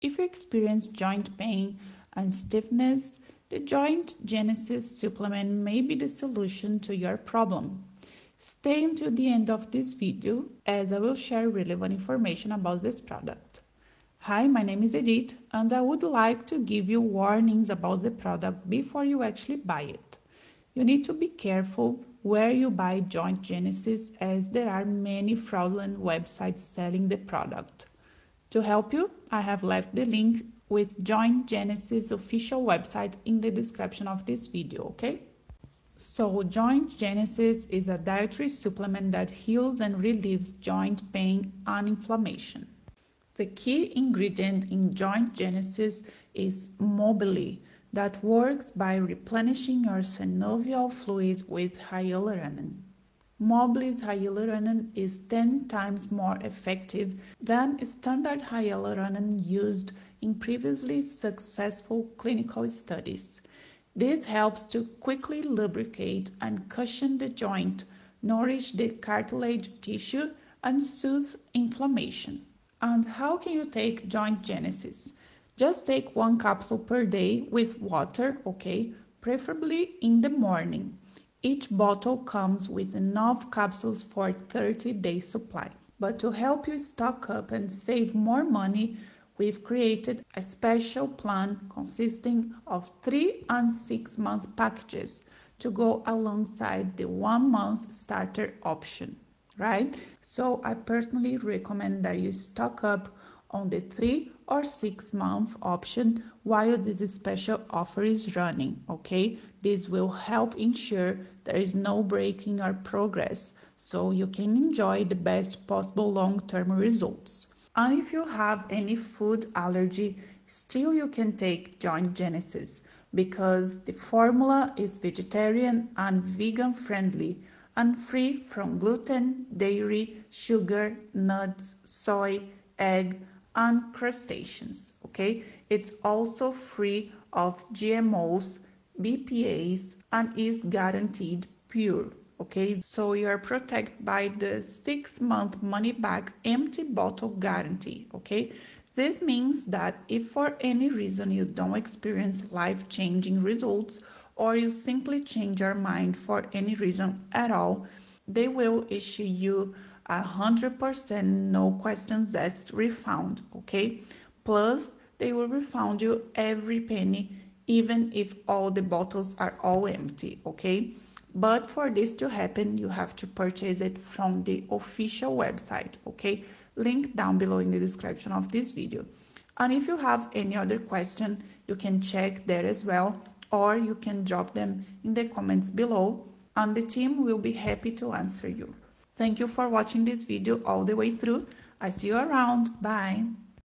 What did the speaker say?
If you experience joint pain and stiffness, the Joint Genesis supplement may be the solution to your problem. Stay until the end of this video as I will share relevant information about this product. Hi, my name is Edith and I would like to give you warnings about the product before you actually buy it. You need to be careful where you buy Joint Genesis as there are many fraudulent websites selling the product. To help you, I have left the link with Joint Genesis official website in the description of this video, okay? So, Joint Genesis is a dietary supplement that heals and relieves joint pain and inflammation. The key ingredient in Joint Genesis is Mobilee, that works by replenishing your synovial fluid with hyaluronan. Mobilee's hyaluronan is 10 times more effective than standard hyaluronan used in previously successful clinical studies. This helps to quickly lubricate and cushion the joint, nourish the cartilage tissue, and soothe inflammation. And how can you take Joint Genesis? Just take one capsule per day with water, okay? Preferably in the morning. Each bottle comes with enough capsules for 30 days supply. But to help you stock up and save more money, we've created a special plan consisting of three and six month packages to go alongside the one month starter option, right? So I personally recommend that you stock up on the three or six month option while this special offer is running, okay? This will help ensure there is no break in your progress so you can enjoy the best possible long term results. And if you have any food allergy, still you can take Joint Genesis because the formula is vegetarian and vegan friendly and free from gluten, dairy, sugar, nuts, soy, egg, and crustaceans. Okay, it's also free of GMOs, BPAs, and is guaranteed pure okay so you are protected by the six month money back empty bottle guarantee okay this means that if for any reason you don't experience life changing results or you simply change your mind for any reason at all they will issue you a hundred percent no questions asked refund okay plus they will refund you every penny even if all the bottles are all empty okay but for this to happen, you have to purchase it from the official website, okay? Link down below in the description of this video. And if you have any other question, you can check there as well, or you can drop them in the comments below, and the team will be happy to answer you. Thank you for watching this video all the way through. I see you around. Bye.